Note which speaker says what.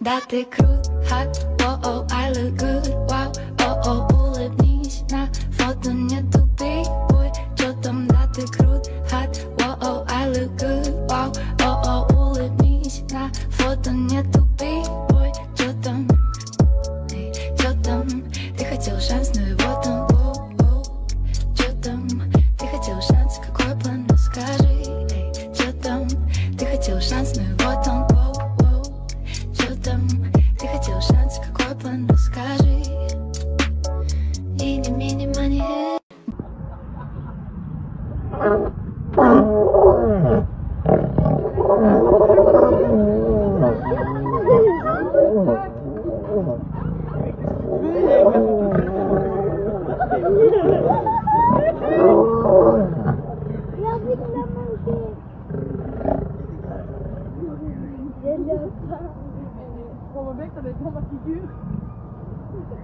Speaker 1: Да ты крут, hot, oh oh, I look good, wow, oh oh, улыбнись на фото, не тупи, ой, чё там, да ты крут, hot, oh oh, I look good, wow, oh oh, улыбнись на фото, не тупи, ой, чё там, чё там, ты хотел шанс, но его там, чё там, ты хотел шанс, какой план, расскажи, эй, чё там, ты хотел шанс, но его там, какой план, расскажи, и не мини мани
Speaker 2: Я всегда молчу.
Speaker 3: Kolobek dat weet helemaal figuur. Oh!